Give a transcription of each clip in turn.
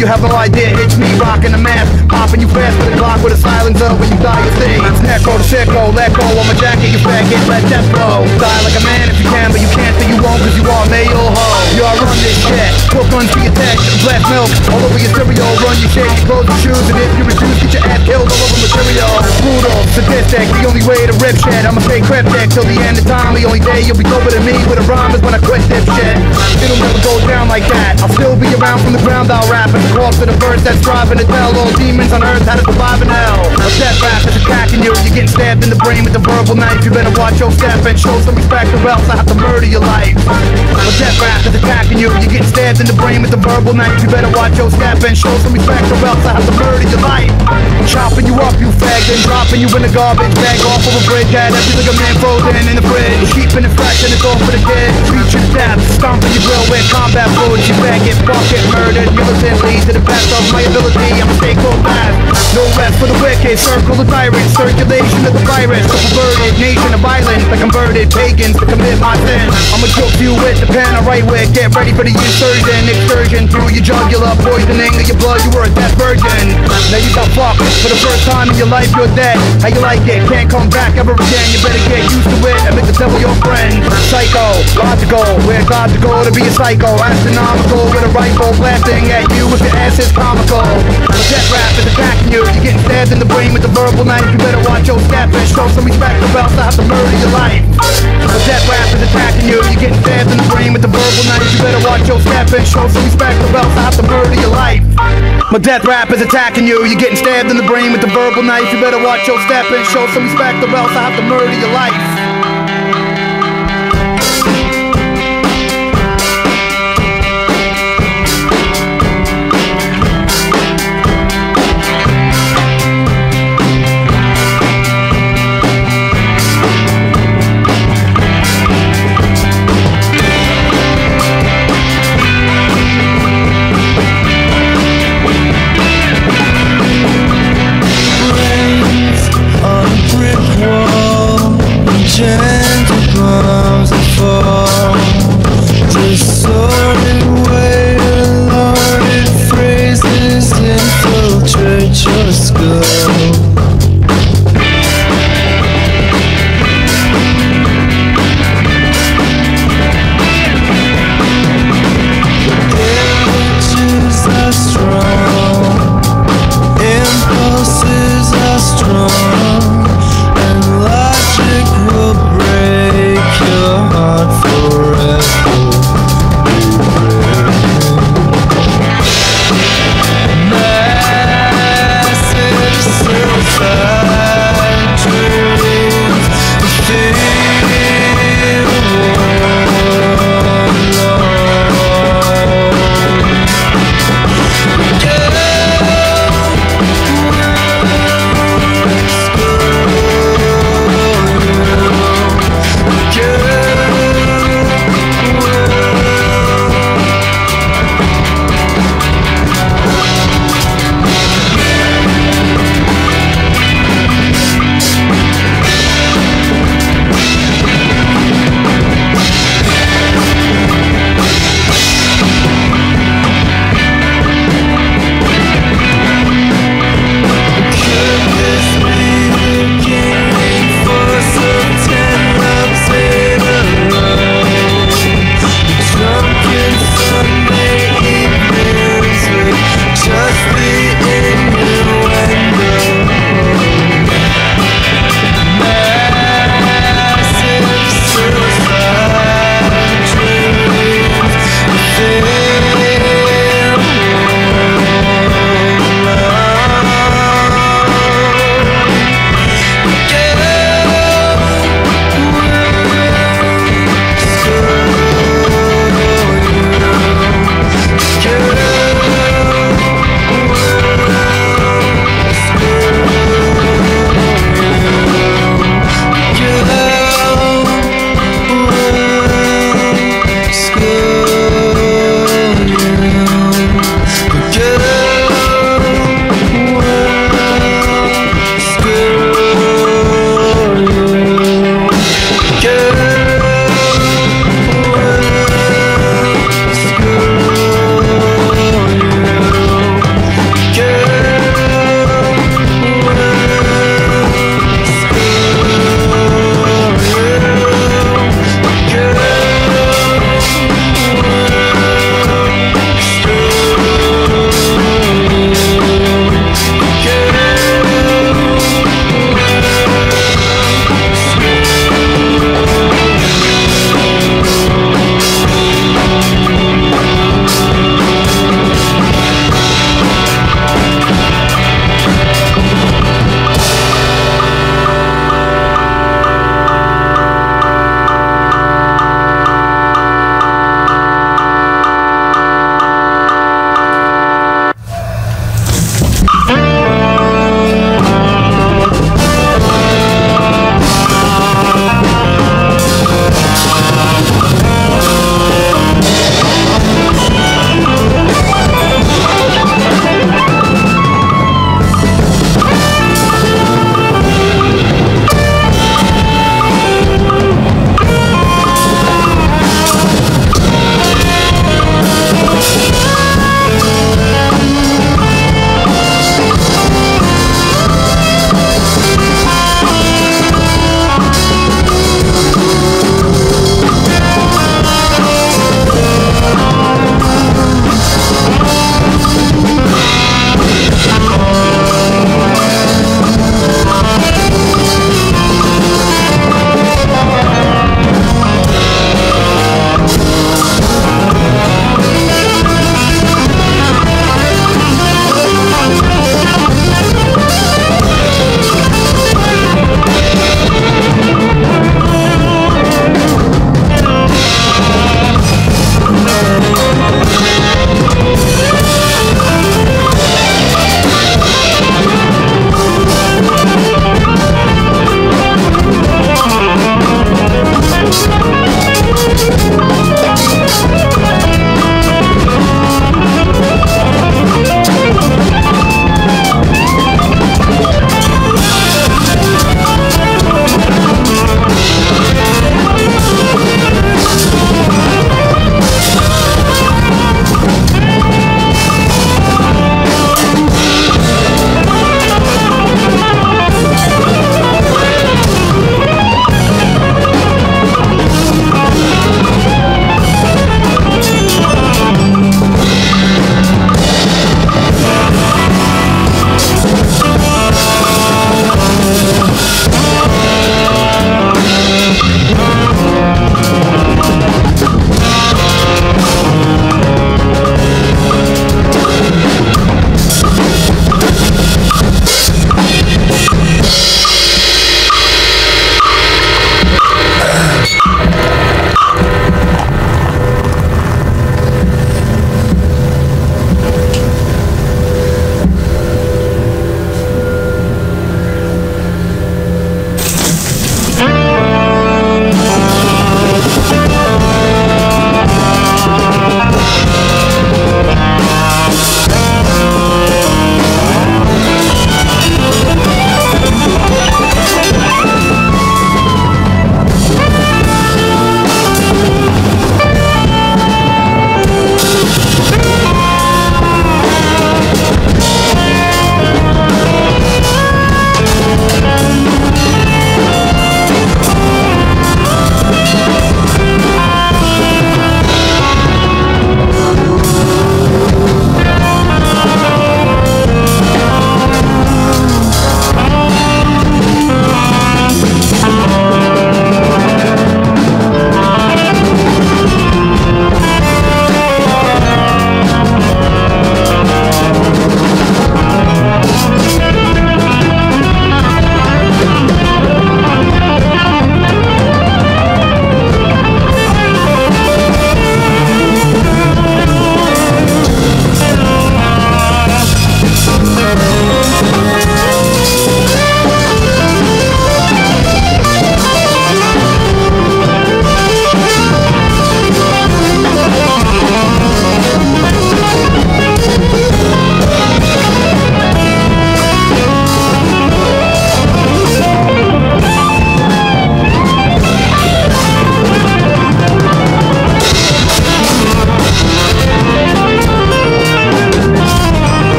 you, have no idea. Rocking the mask, popping you fast with a clock with a silencer. When you die, you think it's necro to sicko, let go on my jacket, you faggot, let that flow. Die like a man if you can, but you can't, so you won't, cause you are male ho. You all run this shit, put guns to your tech, black milk, all over your cereal, run your shit, your clothes, your shoes, and if you refuse, get your ass killed all over material. Brutal, sadistic, the only way to rip shit, I'ma stay cryptic till the end of time, the only day you'll be over to me with a rhyme is when I quit this shit. It'll never go down like that, I'll still be around from the ground, I'll rap, and the corpse of the verse that's driving to tell all demons on earth how to survive in hell. A rap is attacking you, you're getting stabbed in the brain with a verbal knife, you better watch your step and show some respect or else I have to murder your life. A death rap is attacking you, you're getting stabbed in the brain with a verbal knife, you better watch your step and show some respect or else I have to murder your life. Chopping you up, you fag, then dropping you in the garbage bag off of a bridge, had every like a man frozen in the fridge. Keeping it fresh and it's all for the kids. Treat your death, stomping your grill with combat boots, you faggot, bucket, murdered militantly to the best of my ability. Fast. No rest for the wicked, circle the tyrant, circulation of the virus, a perverted nation of violence, the converted pagans to commit my sin. I'ma choke you with the pen I write with, get ready for the insurgent, excursion through your jugular, poisoning of your blood, you were a dead virgin. Now you got fucked, for the first time in your life you're dead. How you like it? Can't come back ever again, you better get used to it and make the devil your friend. Psycho, logical, where God to go to be a psycho, astronomical with a rifle blasting at you with your ass is comical. The death rap is attacking you, you're getting stabbed in the brain with a verbal knife, you better watch your step and show some respect or else I'll have to murder your life. The death rap is attacking you, you're getting stabbed in the brain with a verbal knife, you better watch your step and show some respect or else I'll have to murder your life. My death rap is attacking you, you're getting stabbed in the brain with a verbal knife, you better watch your step and show some respect or else I have to murder your life.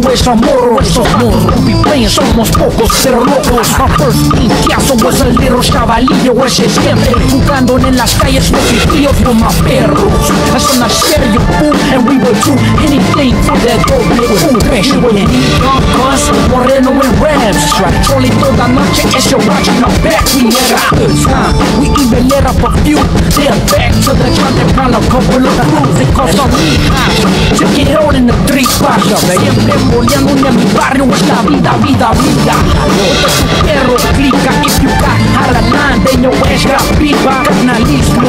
My lado es amor, es amor. Be somos pocos pero locos. My first pinchazo was a little chavalillo, ese siempre jugando en las calles los tíos con más perros. Es una serio, boom, and we would do anything for that doble cool. We would need cuz, moreno and rams. Trolling toda noche, ese watching our back. We had a good time, we even let up a few. Then back to the front and found a couple of crews. It cost a week, took it all in the three spots. Siempre en mi barrio, es la vida, vida, perro, clica viva. Carnalismo,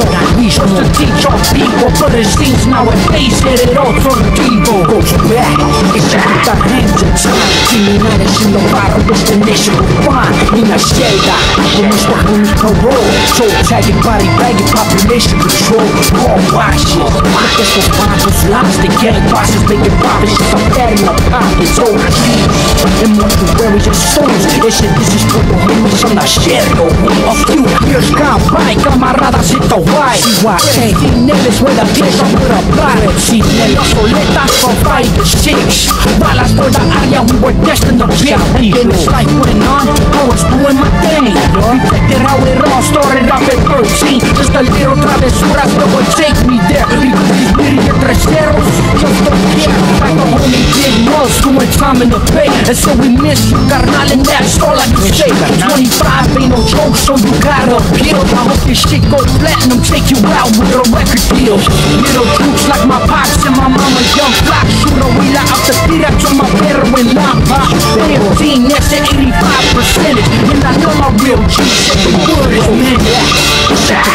to teach people, but it seems nowadays that it all sortivo goes back. It's a puta hands in time, criminales en los barrios, destination fine, in la celda, con nuestros homies parole, soul tagging, body bagging, population control, all wash it. Look at those bombs, lies, the gang bosses making profits, just a fat in the oh jeez. And mortuaries and stones, ese this is for the homies on the cielo. A few years gone by, camaradas hit the white. CYA, Neves with a pieza with a bottle. See, la soleta for five to six. Balas por the área, we were destined to be. And then life went on, I was doing my thing. Reflected how it all started off at 13. Just a little travesuras that would take me there. Because these idiot terceros just don't care. Like a homie Moss doing time in the bay. And so we miss you, carnal, and that's all I can say. 25 ain't no joke, so you gotta appeal. I hope this shit goes platinum, take you out with a record deal. Little troops like my pops and my mama, young flock. Shoot a wheel out the tira to my perro en lampa. 15, that's an 85 percentage. And I know my real G shit the good is man.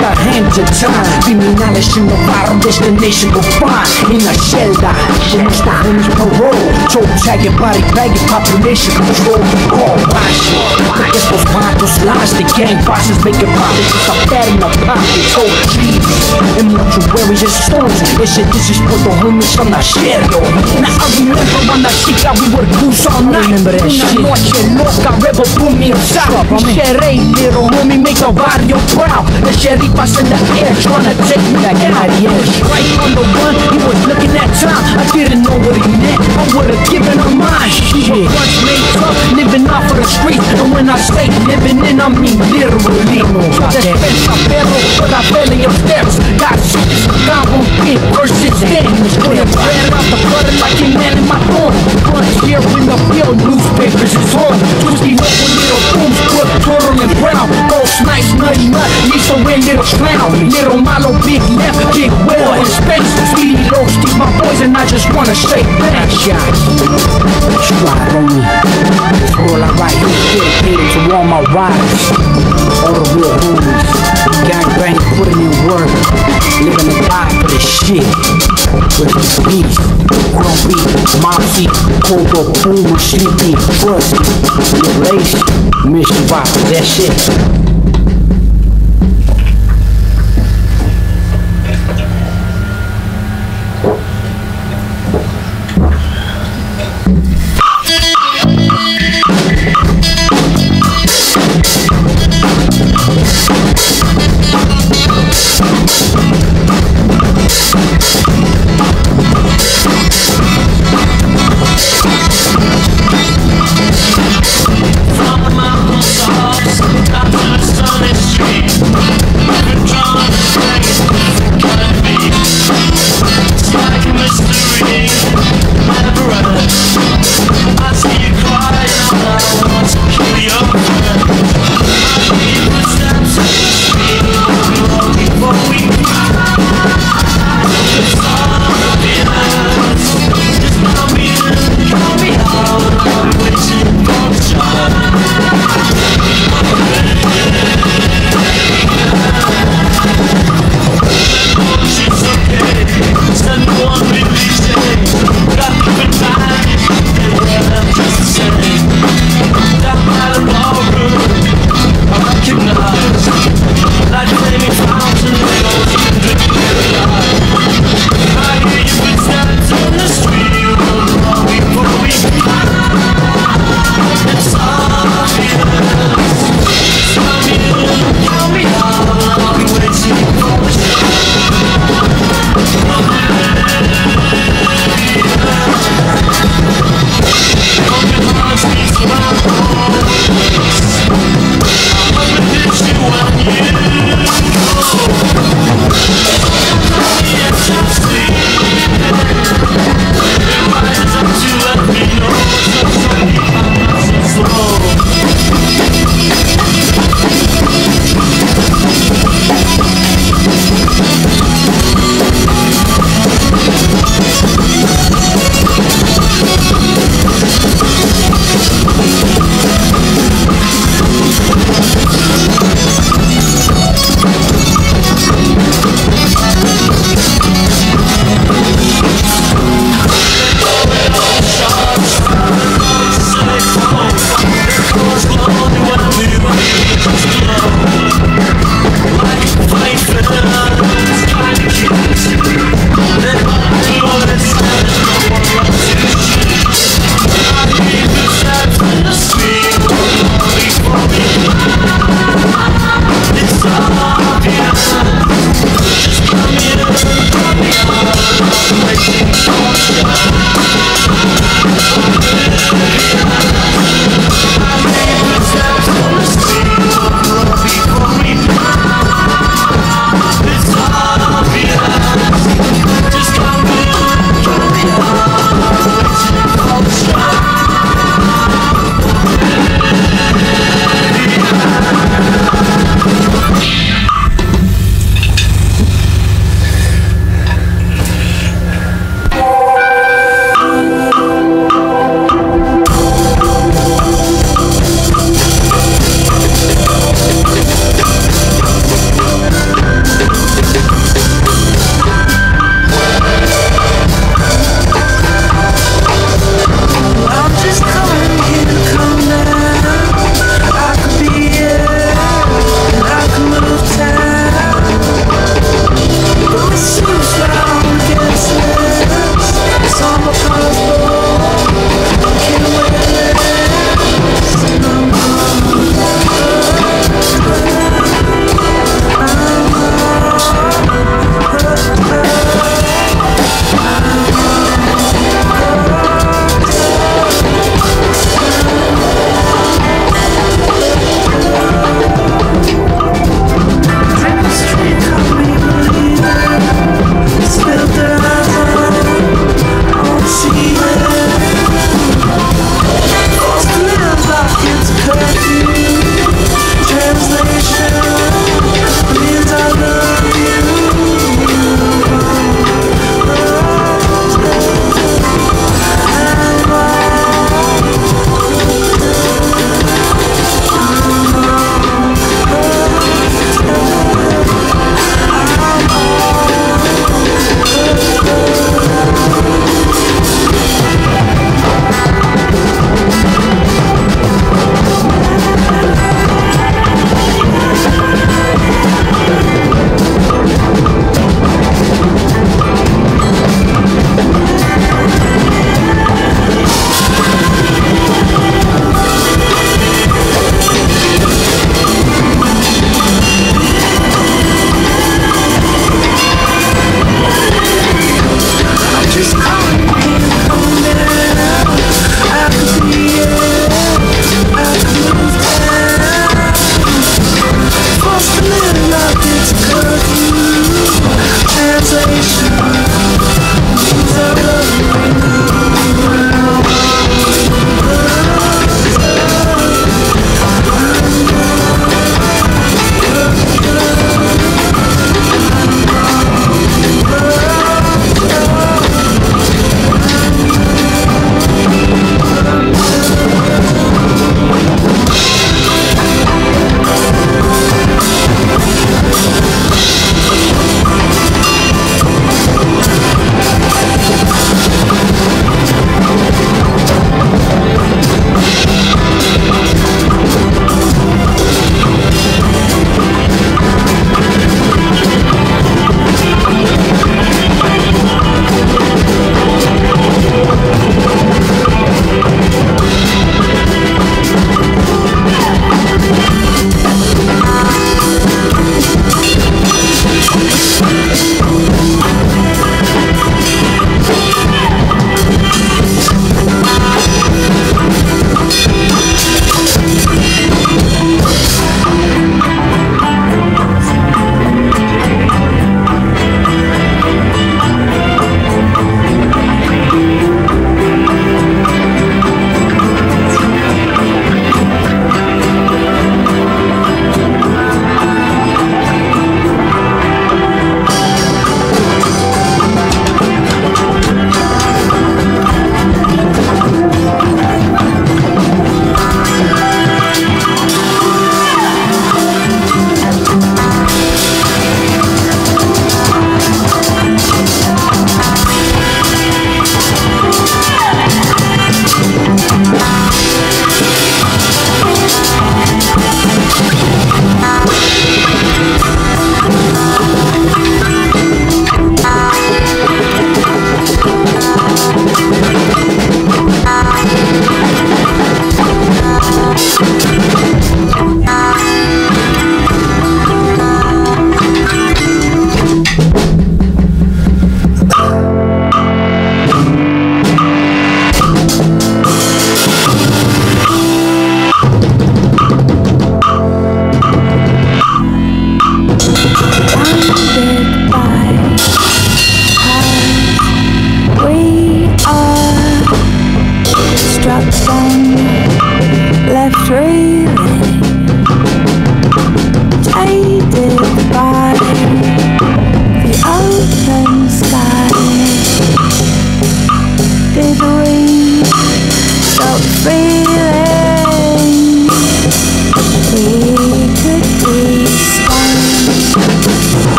Got hands in time, criminales en los barrios, destination go find. In la celda, con nuestros homies parole. Toe tagging, body bagging, population control. All wash it. Look at those lies, the gang bosses making profits. Just a fat in the pockets, oh jeez. And mortuaries and stones, ese this is for the homies on the cielo. Now I remember when the chica we would cruise all night. Remember that Una shit. noche loca, rebel boom inside. Sherry, little homie, make the barrio proud. The sheriff's in the air, tryna take me back out. Right on the run, he was looking at time. I didn't know what he meant. I would've given her mine. She was once made tough, living off of the street. And when I say living in, I mean literally. Despensa perro, but I belly of steps. Got shit, got one big versus bread out the butter like a man in my thorn. Front here in the field, newspapers is on. Twisty with little booms, put turtle and brown. Ghost nice, nutty nut, Lisa Win, little clown. Little Malo, big left, big well in space. Speedy low, Steve, my boys, and I just wanna say thanks, guys. Try on me. All I write is dedicated to all my riders. All the real homies. Gang bang, putting in work. Living and die for this shit. With the beats. Grumpy, Moxie, Coco, Puma, Sleepy, Frosty. Lace, Miss you rock, that shit.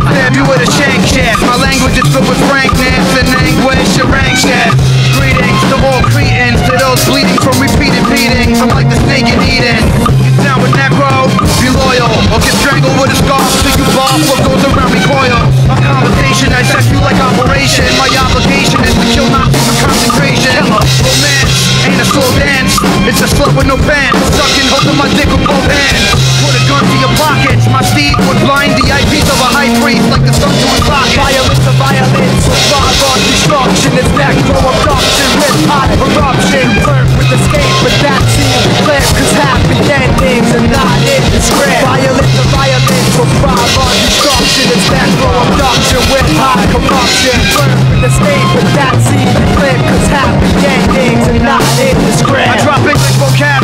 Stab you with a shank shaft. My language is filled with frankness and anguish. Your anxious. Greetings to all cretins, to those bleeding from repeated beatings. I'm like the snake in Eden. Get down with necro, be loyal, or get strangled with a scarf till you ball. What goes around recoil. My conversation dissects you like operation. My obligation it's a slut with no pants. Sucking, holding my dick with both hands. Put a gun to your pockets. My steed would blind the eyepiece of a high priest like the sun to his pocket. Violence of violence, fire on destruction It's necro abduction with hot corruption Flirt with escape, but that seems clear Cause happy endings are not in the script Violence of violence, fire on destruction It's necro abduction with hot corruption Flirt with escape, but that seems clear Cause happy endings are not in the script I drop English vocab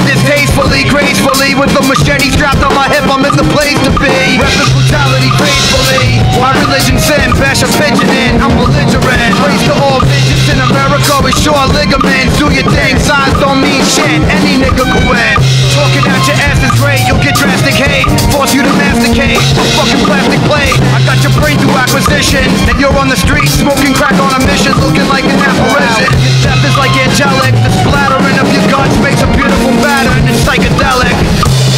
gracefully With the machete strapped on my hip, I'm in the place to be. Reppin' brutality gracefully. My religion sin, bash a pigeon in I'm belligerent, praise to all visions in America With short ligaments, do your thing Signs don't mean shit, any nigga can win Talking out your ass is great, you'll get drastic hate. Force you to masticate, a fucking plastic plate. I got your brain through acquisition. And you're on the street, smoking crack on a mission Looking like an apparition. Your death is like angelic. The splattering of your guts makes a beautiful pattern. It's psychedelic.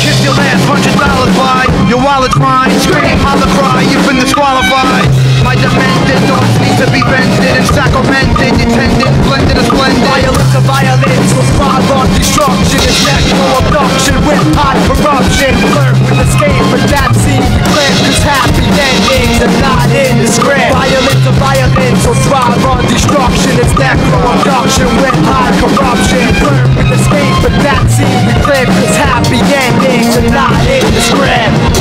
Kiss your last hundred dollars by Your wallet's mine. Scream, holler, cry You've been disqualified my demented thoughts need to be bended and sacramented, intended, blended and splendid. Violence of violence will spot on destruction. It's necro abduction with hot corruption. Flirt with escape, but that seems clear. Cause happy endings are not in the script. Why you look of violence will thrive on destruction. It's necro abduction with hot corruption. Flirt with escape, but that seems clear. Cause happy endings are not in the script.